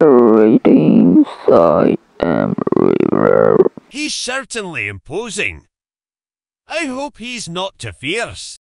Greetings, I am River. He's certainly imposing. I hope he's not too fierce.